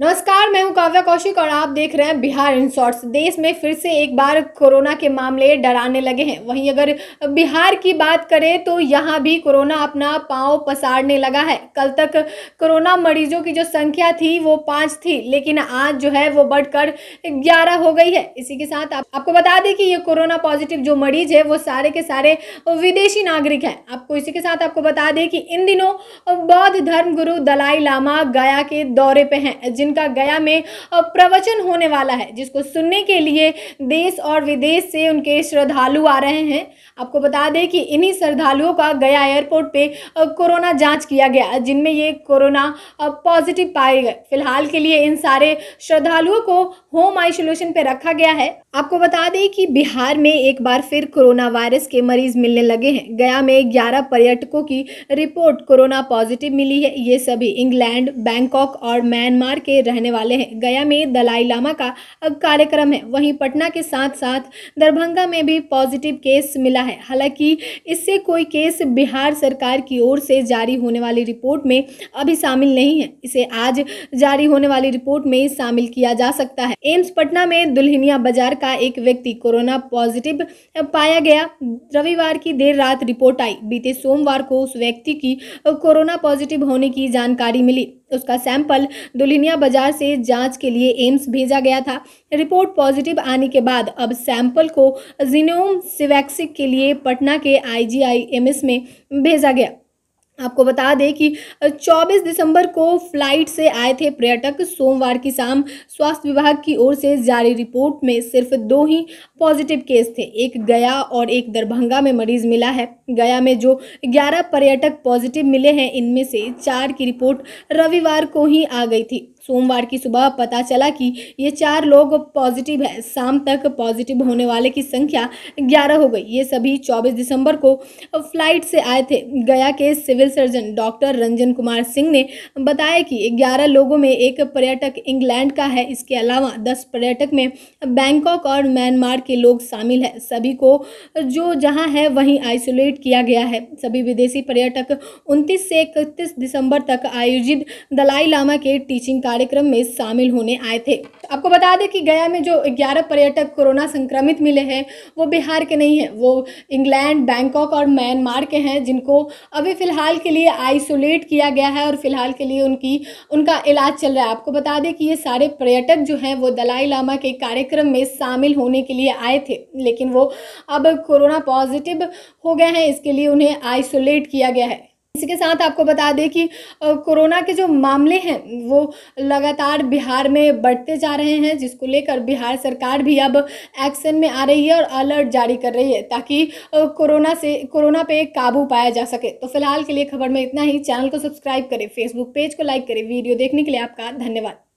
नमस्कार मैं हूँ काव्या कौशिक और आप देख रहे हैं बिहार इन शॉर्ट्स। देश में फिर से एक बार कोरोना के मामले डराने लगे हैं। वहीं अगर बिहार की बात करें तो यहाँ भी कोरोना अपना पाँव पसारने लगा है। कल तक कोरोना मरीजों की जो संख्या थी वो पाँच थी लेकिन आज जो है वो बढ़कर ग्यारह हो गई है। इसी के साथ आप, आपको बता दें कि ये कोरोना पॉजिटिव जो मरीज़ है वो सारे के सारे विदेशी नागरिक हैं। आपको इसी के साथ आपको बता दें कि इन दिनों बौद्ध धर्म गुरु दलाई लामा गया के दौरे पे हैं। जिन जिनका गया में प्रवचन होने वाला है, जिसको सुनने के लिए देश और विदेश से उनके श्रद्धालु आ रहे हैं। आपको बता दें कि इन्हीं श्रद्धालुओं का गया एयरपोर्ट पे कोरोना जाँच किया गया, जिनमें ये कोरोना पॉजिटिव पाए गए। फ़िलहाल के लिए इन सारे श्रद्धालुओं को होम आइसोलेशन पर रखा गया है। आपको बता दें कि बिहार में एक बार फिर कोरोना वायरस के मरीज़ मिलने लगे हैं। गया में ग्यारह पर्यटकों की रिपोर्ट कोरोना पॉजिटिव मिली है। ये सभी इंग्लैंड, बैंकॉक और म्यांमार के रहने वाले हैं। गया में दलाई लामा का अब कार्यक्रम है। वहीं पटना के साथ साथ दरभंगा में भी पॉजिटिव केस मिला है। हालाँकि इससे कोई केस बिहार सरकार की ओर से जारी होने वाली रिपोर्ट में अभी शामिल नहीं है। इसे आज जारी होने वाली रिपोर्ट में शामिल किया जा सकता है। एम्स पटना में दुल्हनिया बाज़ार का एक व्यक्ति कोरोना पॉजिटिव पाया गया। रविवार की देर रात रिपोर्ट आई। बीते सोमवार को उस व्यक्ति की कोरोना पॉजिटिव होने की जानकारी मिली। उसका सैंपल दुल्हनिया बाज़ार से जाँच के लिए एम्स भेजा गया था। रिपोर्ट पॉजिटिव आने के बाद अब सैंपल को जिनोम सिवैक्सिक के लिए पटना के आईजीआईएमएस में भेजा गया। आपको बता दें कि 24 दिसंबर को फ़्लाइट से आए थे पर्यटक। सोमवार की शाम स्वास्थ्य विभाग की ओर से जारी रिपोर्ट में सिर्फ़ दो ही पॉजिटिव केस थे। एक गया और एक दरभंगा में मरीज़ मिला है। गया में जो 11 पर्यटक पॉजिटिव मिले हैं, इनमें से चार की रिपोर्ट रविवार को ही आ गई थी। सोमवार की सुबह पता चला कि ये चार लोग पॉजिटिव है। शाम तक पॉजिटिव होने वाले की संख्या ग्यारह हो गई। ये सभी चौबीस दिसंबर को फ़्लाइट से आए थे। गया के civil surgeon doctor Ranjan Kumar Singh ने बताया कि ग्यारह लोगों में एक पर्यटक इंग्लैंड का है। इसके अलावा दस पर्यटक में बैंकॉक और म्यांमार के लोग शामिल है। सभी को जो जहाँ है वहीं आइसोलेट किया गया है। सभी विदेशी पर्यटक उनतीस से इकतीस दिसंबर तक आयोजित दलाई लामा के टीचिंग कार्यक्रम में शामिल होने आए थे। आपको बता दें कि गया में जो ग्यारह पर्यटक कोरोना संक्रमित मिले हैं, वो बिहार के नहीं हैं, वो इंग्लैंड, बैंकॉक और म्यांमार के हैं, जिनको अभी फ़िलहाल के लिए आइसोलेट किया गया है और फ़िलहाल के लिए उनकी, उनका इलाज चल रहा है। आपको बता दें कि ये सारे पर्यटक जो हैं, वो दलाई लामा के कार्यक्रम में शामिल होने के लिए आए थे, लेकिन वो अब कोरोना पॉजिटिव हो गए हैं, इसके लिए उन्हें आइसोलेट किया गया है। इसी के साथ आपको बता दें कि कोरोना के जो मामले हैं, वो लगातार बिहार में बढ़ते जा रहे हैं, जिसको लेकर बिहार सरकार भी अब एक्शन में आ रही है और अलर्ट जारी कर रही है, ताकि कोरोना से, कोरोना पे काबू पाया जा सके। तो फ़िलहाल के लिए खबर में इतना ही। चैनल को सब्सक्राइब करें, फेसबुक पेज को लाइक करें। वीडियो देखने के लिए आपका धन्यवाद।